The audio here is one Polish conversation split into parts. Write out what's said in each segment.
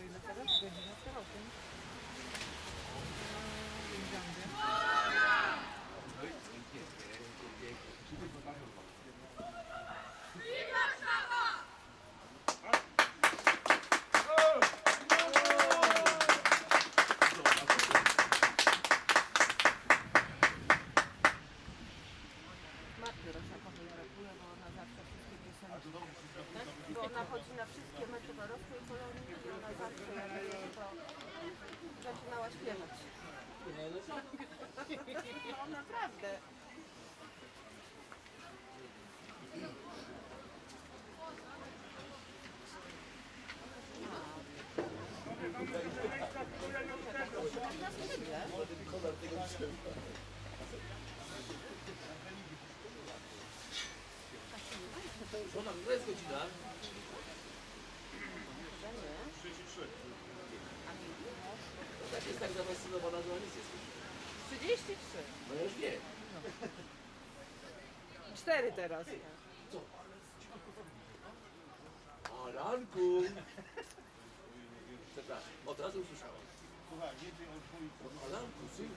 stoi na teraz? Godzina z kawałkiem. Będzie. Matkę Rosjakowej brakuje, bo ona zawsze wszystkie piosenki? Bo ona chodzi na wszystkie mecze dorosłej Polonii i ona zawsze to zaczynała śpiewać. No naprawdę. Na skrzydle. Żona, która jest godzina? Tak zafascynowana, że ona nic nie słyszy. 33. No ja już wiem. Cztery teraz. Alanku! Przepraszam, od razu usłyszałam. Alanku, synku.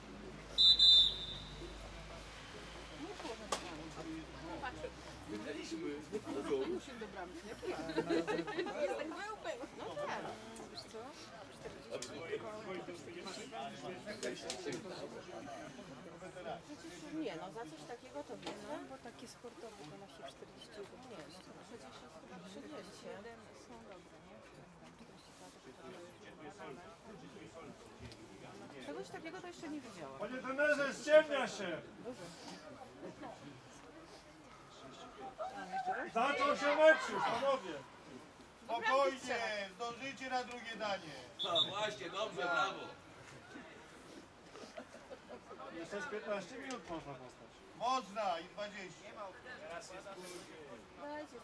Wygraliśmy, wychodzą. No tak. Przecież nie, no za coś takiego to wiem, no. Bo taki sportowy to na się 40 Nie, no to przecież jest chyba 30. są dobre, nie? Czegoś takiego to jeszcze nie widziałam. Panie trenerze, ściemnia się! Zaczął się mecz już, panowie! Spokojnie, zdążycie na drugie danie. No właśnie, dobrze, brawo. Jeszcze z 15 minut można postać. Można i 20.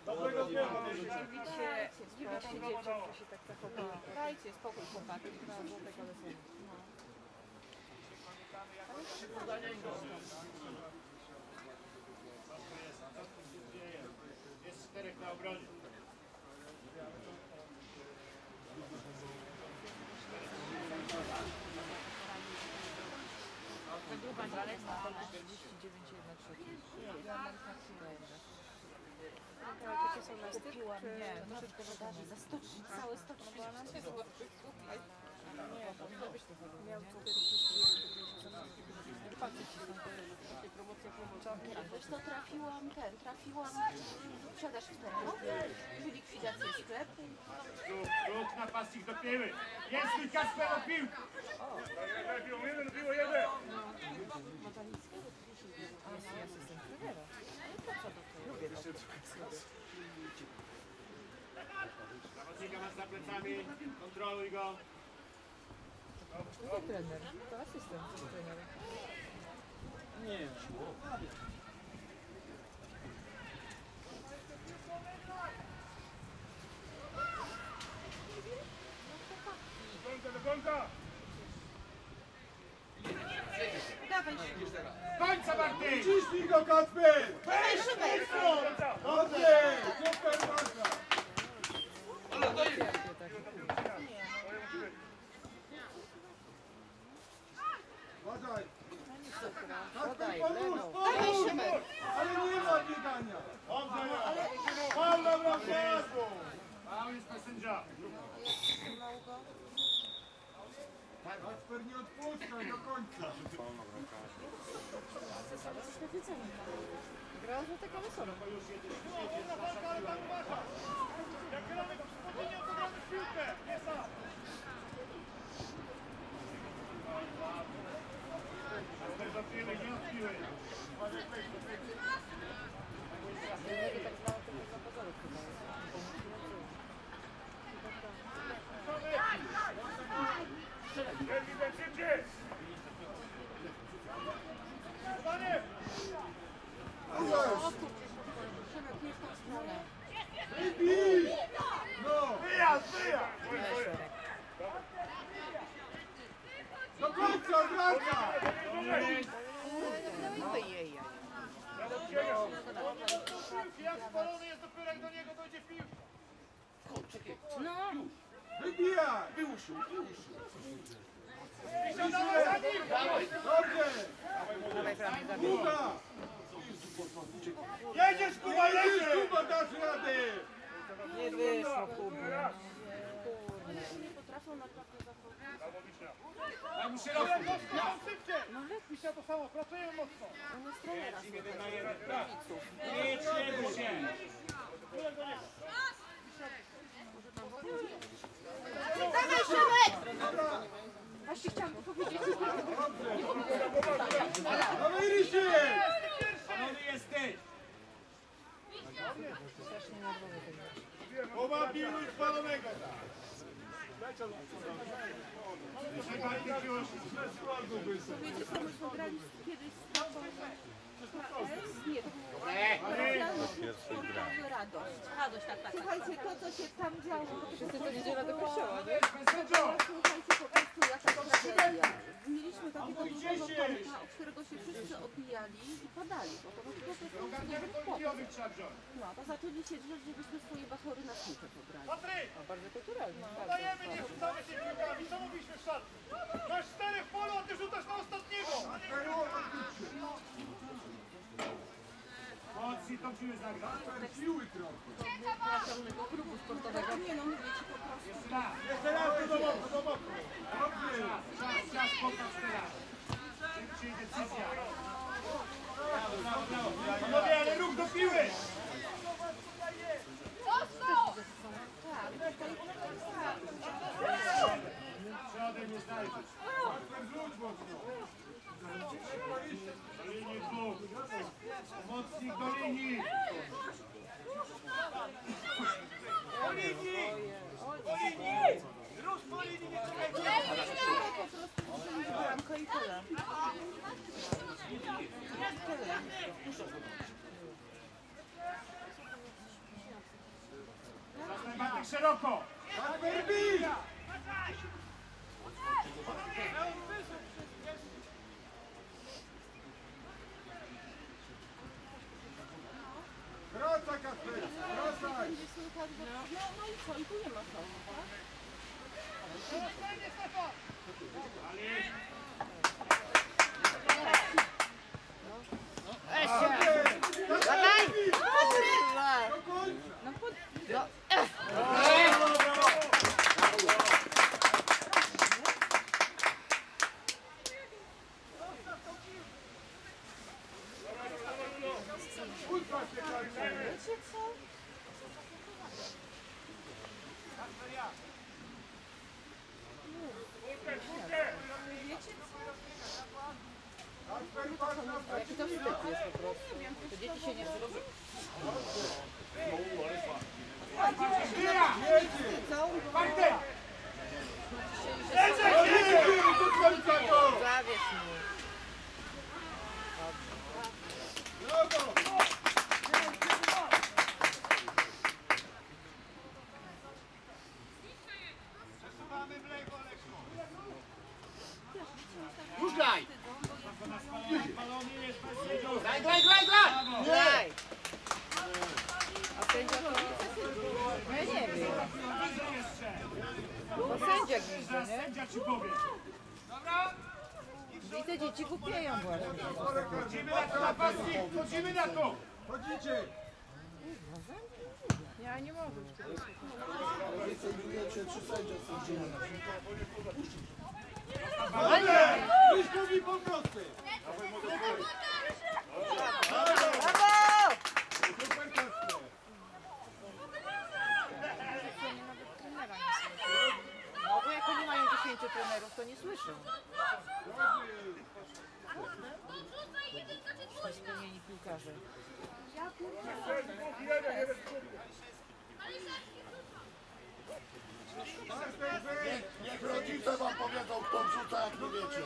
Dobrego dnia, panowie! Dziwicie, dziwię się dziewczyn, że się tak zachowuje. Dajcie spokój chłopaki. Złotego weselnia. Jest czterech na obronie. Grupa Zalec na 49 1 trzeci. Ja mam taki Jakie są na styk? Czy- nie, troszeczkę sprzedaży za 100, całe 130 zł. Słuchaj. Nie, to być to 41 Faceci są te takie promocje promocyjne. A wiesz to trafiłam ten, trafiłam w sprzedaż w terenie, czyli likwidację sklepu. Ruch napastnik do piły. Jest i Kasper o piłkę. Jeden, było jeden. A ja asystent trenera. Lubię to. Zawodnika masz za plecami, kontroluj go. Nie trener, to asystent trenera. Nie. Do końca! Dawaj, Końca Martin! Ciśnij go, Kacper! dawaj szybek! Dobrze! Super ważna! Ale to jest... Uważaj! Pomóż, pomóż! Ale nie ma biegania! Dobrze! Pan na bramkarzu! Mały jest na sędzia. Kacper nie odpuszczaj do końca! Gra za taka wesoła. Jak gramy, to spokojnie odegramy piłkę! Nie sam! Kacper do piły, nie od piły. Trenery tak zwane to na pozoru chyba jest. Szybciej, szybciej! Podanie! Szybek nie w tą stronę. Wybij! No! Wyjazd, wyjazd! Do końca, wraca! No i jej, jej. Jak spalony jest dopiero jak do niego dojdzie piłka. No, Wybijaj! Wyłuszył, wyłuszył. Dobrze! Dawaj prawie, zabij. Kuba! Jedziesz, Kuba, Jedziesz, jedziesz! Kuba, dasz radę! Nie wyszło, Kuba. Nie potrafią naprawdę zachować. Daj mu szeroko. No lepiej się to samo, pracują mocno. One stronę raz nie Nie trzeba się. Dawaj Szymek! Właśnie chciałam to powiedzieć. Kuba, pilnuj spalonego! Wiecie co, myśmy grali kiedyś z tatą KS? Nie, to był Parafialny Sportowy Radość. Radość, tak, tak. Słuchajcie, to co się tam działo, to Wszyscy co niedziela do kościoła, nie? Słuchajcie, po prostu jaka tragedia. Mieliśmy takiego dużego tomka, od którego się wszyscy odbijali i padali, bo to po prostu. No, to zaczęli się drzeć, żebyśmy swoje bachory na skórze pobrali. Patryk! A bardzo kulturalnie. Dajemy, nie rzucamy się piłkami. Co mówiliśmy w szatni? Masz czterech w polu, a ty rzucasz na ostatniego. Pełnego klubu sportowego. Nie no, mówię ci po prostu. Jeszcze raz do boku, do boku. Dobrze. Czas, czas, pokaż teraz. Szybciej decyzja. Brawo, brawo, brawo. Panowie, ale ruch do piły! Przodem nie znajdziesz. Wrzuć mocno. Do linii dwóch. Pomocnik do linii. Do linii! Do linii! Rusz po linii, nie czekajcie. Bramka i tyle. Matek szeroko. Kasper, bij! Wracaj, Kasper, wracaj! Będzie słychać, że... No, no i co? I tu nie ma co, tak? Wiecie co? Wiecie co? Zawiesz mu. Brawo! Dzieci głupieją właśnie. Chodzimy na to, napastnik! Chodzimy na to! Chodzicie! Ja nie mogę już tego! Ryśkowi po prostu! Brawo! Super, Kasper! No bo jak oni mają 10 trenerów, to nie słyszą. Spełnieni piłkarze. Kasper, weź! Niech rodzice wam powiedzą, kto wrzuca, jak nie wiecie.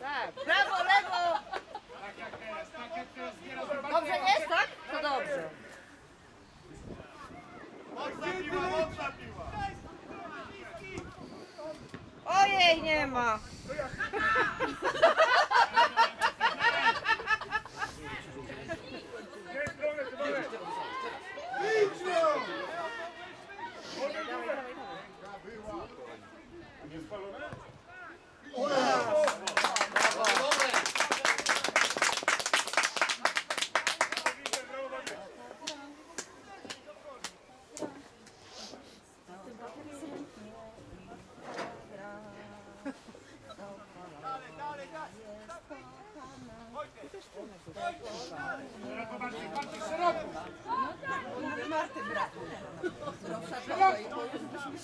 Tak. Brawo, lewo! Tak jak teraz, tak jak teraz. Zbiera Dobrze jest, tak? To dobrze. Mocna piła, mocna piła! Ojej, nie ma. Nie stronę, ty mamy! Idź no! Dawaj, dawaj, dawaj.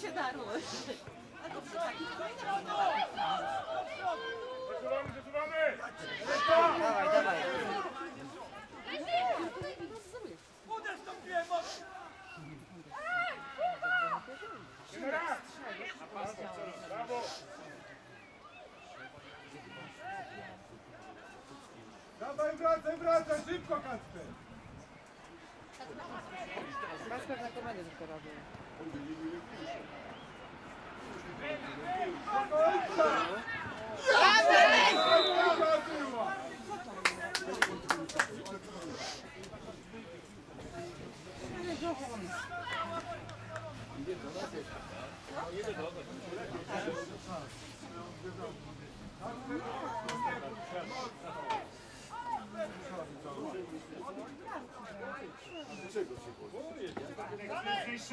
się darło. A to przy takich fajnych Przesuwamy, przesuwamy! Dawaj, dawaj. Uderz tą piłę, Jeszcze raz! Brawo! Dawaj, wracaj, wracaj, szybko Kacper! Kasper na komendę tylko robił.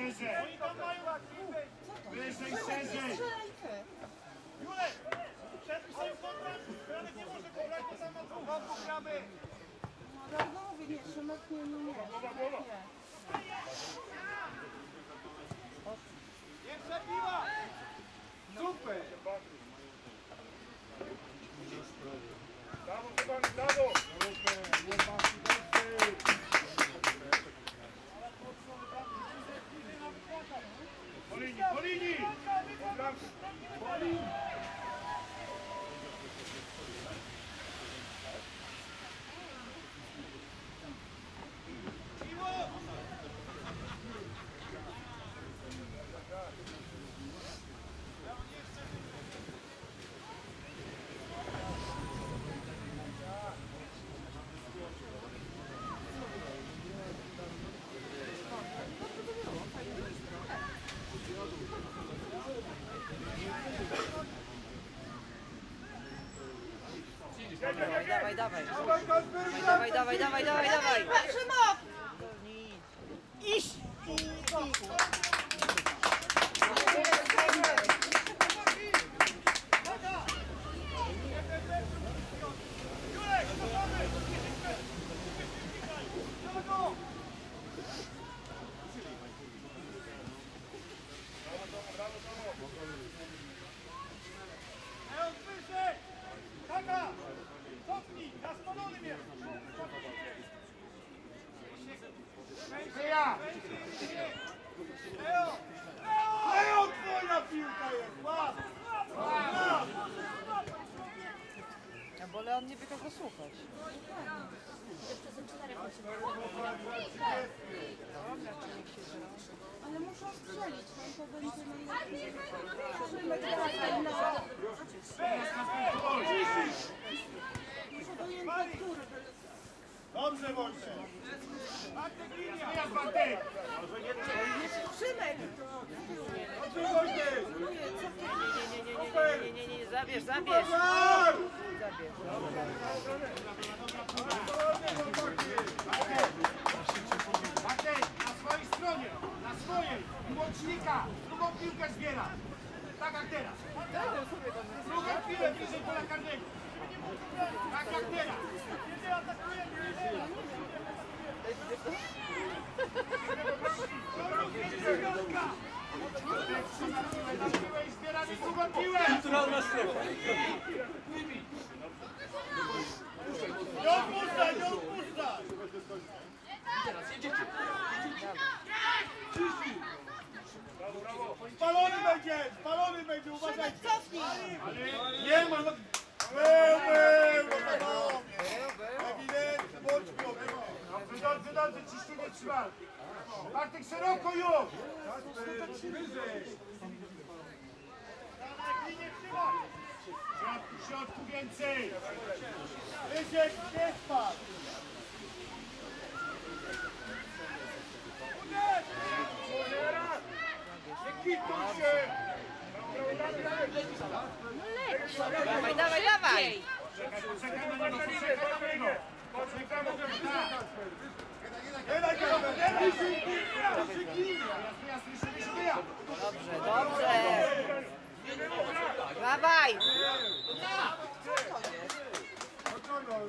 Wyżej, szerzej! Wyżej, szerzej! Julek, przed swoim kontrakt, Janek nie może pograć, bo sam ma dwóch gramy. No mówię, nie, Szymek nie, nie, nie. Nie przebiła! Super! Brawo, Stefan, brawo! Dawaj, dawaj, dawaj. Dawaj Dawaj, dawaj, dawaj, dawaj! Leon, on nie wie kogo słuchać. Ale muszą strzelić, no to będzie. Szymek no. Muszę dojęte tury. Dobrze, Wojciech! Bartek! Szymek! Dobrze, Wojciech! Nie, nie, nie, nie, zabierz, zabierz. Zabierz. Na swojej stronie, na swojej, łącznika, drugą piłkę zbiera. Tak jak teraz. Drugą piłę bliżej pola karnego. Tak jak teraz. Na piłę i zbieramy drugą piłę. Nie odpuszczaj, nie odpuszczaj! Spalony będzie! Spalony będzie, uważaj! Cofnij! Nie ma! no- Był, był! no panowie. Ewidentnie, bądź chłopie! Dobrze, dobrze, dobrze, ciśnienie trzyma. Bartek szeroko już. Wyżej! W środku, w środku więcej. Wyżej, nie. Dawaj, dawaj, dawaj. Czekaj, poczekaj na niego, poczekaj na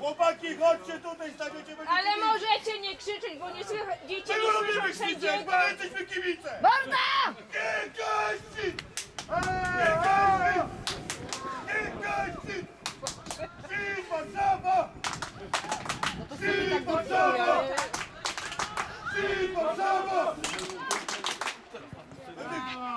Chłopaki, chodźcie tutaj, stawiecie będzie Ale możecie nie krzyczeć, bo nie słychać. Dzieci Czego nie lubimy słyszą krzyczeć, sędziego. bo my jesteśmy kibice! Nie gaści! Nie gaści! Siwa, sama! Siwa, sama! Siwa, sama!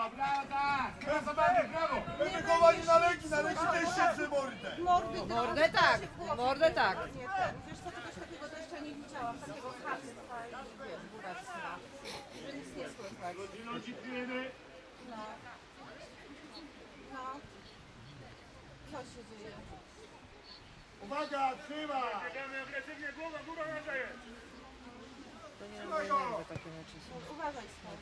Brawo, brawo, tak! Brawo, brawo! My wychowani na leki, na leki też się przy mordę. Mordy, Mordę tak, mordę tak. Nie ten. Wiesz co, czegoś takiego to jeszcze nie widziałam. Takiego chamstwa i wiesz, buractwa. Że nic nie słychać. Ludzi pijemy. No. No. Co się dzieje? Uwaga, trzyma! Biegamy agresywnie, głowa, góra, na jest. To nie wiem, że takie mecze są. Uważaj stąd.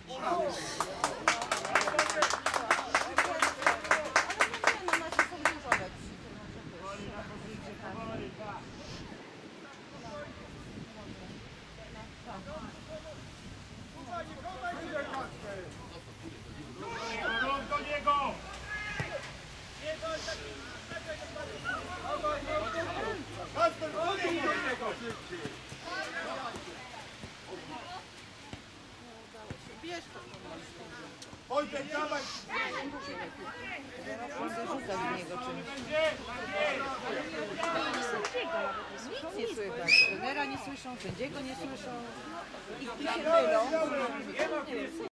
słyszą, sędziego nie słyszą i, i się mylą.